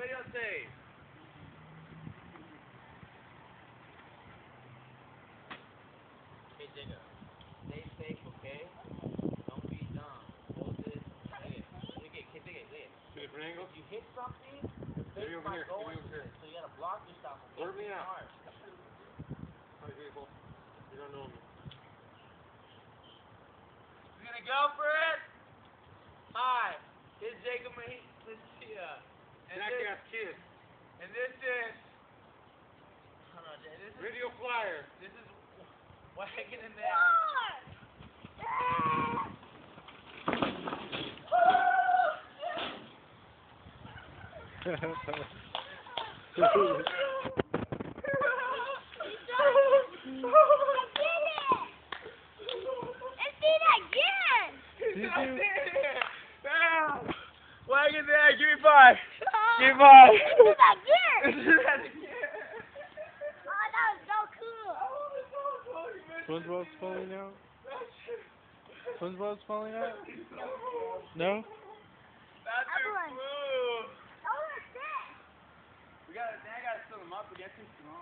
videotape. Hey, Jacob. Stay safe, okay? Don't be dumb. Hold this. Look at, look at, look at, look at. See different angle? If you hit something, the face might here, go into it. So you gotta block yourself. Blur me out. smart. Hi, people. You don't know me. You gonna go for it? Hi, this is Jacob Mejia. And uh, this, Jackass Kid. and this is, hold on, this is, Radio Flyer. this is Wagon in there. Did you? Wagon there, give me five. Give up. This is that gear. This is that gear. Oh, that was so cool. SpongeBob's falling out. SpongeBob's falling out. No. That's cool. We got. I got to fill him up. We got too.